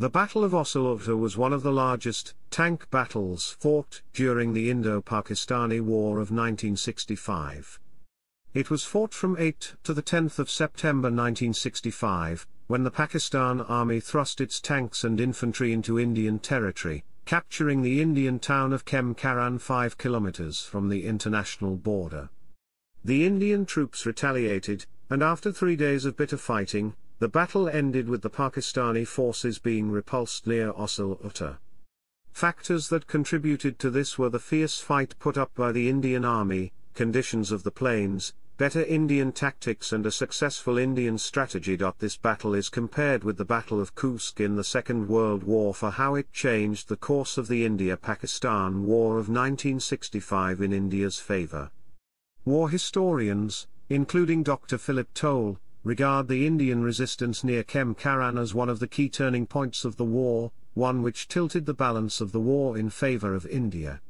The Battle of Asal Uttar was one of the largest tank battles fought during the Indo-Pakistani War of 1965. It was fought from 8 to the 10th of September 1965, when the Pakistan Army thrust its tanks and infantry into Indian territory, capturing the Indian town of Khem Karan 5 kilometers from the international border. The Indian troops retaliated, and after three days of bitter fighting, the battle ended with the Pakistani forces being repulsed near Osil Factors that contributed to this were the fierce fight put up by the Indian army, conditions of the plains, better Indian tactics and a successful Indian strategy. This battle is compared with the Battle of Kursk in the Second World War for how it changed the course of the India-Pakistan War of 1965 in India's favour. War historians, including Dr. Philip Towle, regard the Indian resistance near Khem Karan as one of the key turning points of the war, one which tilted the balance of the war in favour of India.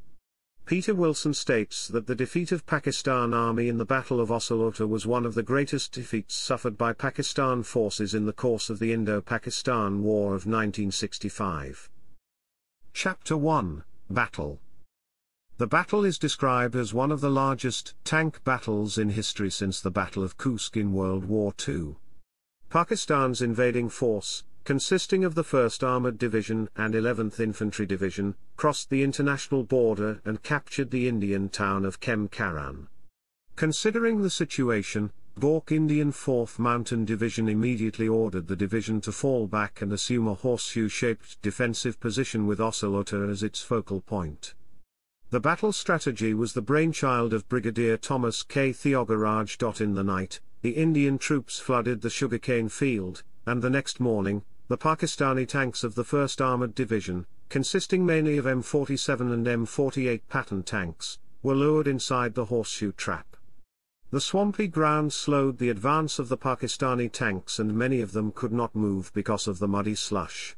Peter Wilson states that the defeat of Pakistan army in the Battle of Asal Uttar was one of the greatest defeats suffered by Pakistan forces in the course of the Indo-Pakistan War of 1965. Chapter 1, Battle The battle is described as one of the largest tank battles in history since the Battle of Kursk in World War II. Pakistan's invading force, consisting of the 1st Armoured Division and 11th Infantry Division, crossed the international border and captured the Indian town of Khem Karan. Considering the situation, Bork Indian 4th Mountain Division immediately ordered the division to fall back and assume a horseshoe-shaped defensive position with Asal Uttar as its focal point. The battle strategy was the brainchild of Brigadier Thomas K. Theogaraj. In the night, the Indian troops flooded the sugarcane field, and the next morning, the Pakistani tanks of the 1st Armoured Division, consisting mainly of M47 and M48 Patton tanks, were lured inside the horseshoe trap. The swampy ground slowed the advance of the Pakistani tanks and many of them could not move because of the muddy slush.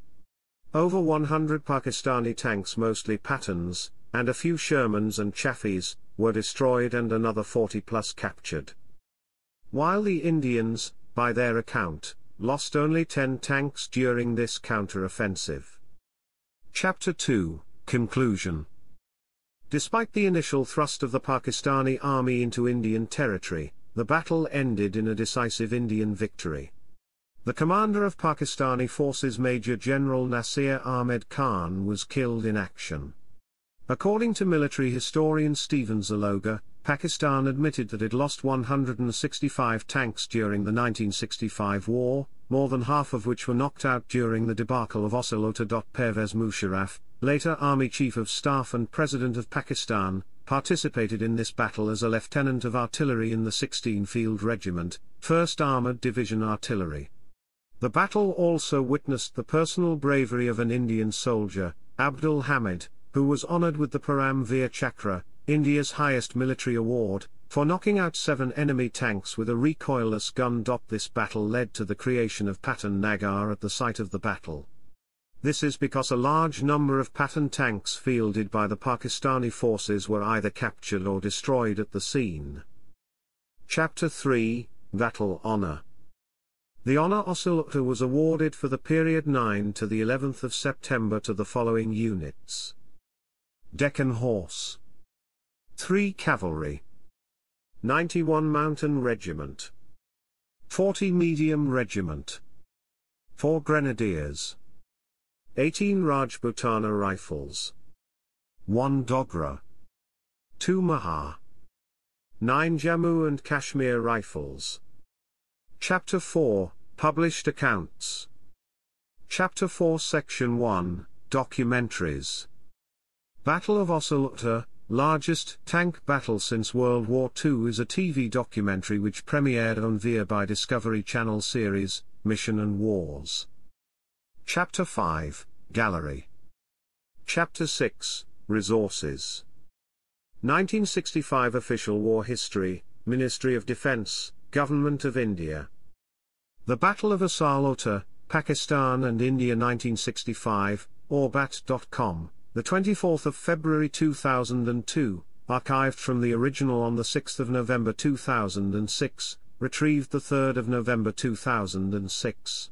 Over 100 Pakistani tanks mostly Pattons, and a few Shermans and Chaffees, were destroyed and another 40 plus captured. While the Indians, by their account, lost only 10 tanks during this counter-offensive. Chapter 2, Conclusion Despite the initial thrust of the Pakistani army into Indian territory, the battle ended in a decisive Indian victory. The commander of Pakistani forces Major General Nasir Ahmed Khan was killed in action. According to military historian Stephen Zaloga, Pakistan admitted that it lost 165 tanks during the 1965 war, more than half of which were knocked out during the debacle of Asal Uttar. Pervez Musharraf, later Army Chief of Staff and President of Pakistan, participated in this battle as a lieutenant of artillery in the 16 Field Regiment, 1st Armoured Division Artillery. The battle also witnessed the personal bravery of an Indian soldier, Abdul Hamid, who was honored with the Param Veer Chakra, India's highest military award, for knocking out seven enemy tanks with a recoilless gun. This battle led to the creation of Patton Nagar at the site of the battle. This is because a large number of Patton tanks fielded by the Pakistani forces were either captured or destroyed at the scene. Chapter 3 Battle Honor The Honor Asal Uttar was awarded for the period 9 to the 11th of September to the following units. Deccan Horse. 3 Cavalry. 91 Mountain Regiment. 40 Medium Regiment. 4 Grenadiers. 18 Rajputana Rifles. 1 Dogra. 2 Mahar 9 Jammu and Kashmir Rifles. Chapter 4 Published Accounts. Chapter 4 Section 1 Documentaries Battle of Asal Uttar largest tank battle since World War II is a TV documentary which premiered on VIA by Discovery Channel series, Mission and Wars. Chapter 5, Gallery. Chapter 6, Resources. 1965 Official War History, Ministry of Defense, Government of India. The Battle of Asal Uttar, Pakistan and India 1965, orbat.com the 24th of February 2002, archived from the original on the 6th of November 2006, retrieved the 3rd of November 2006.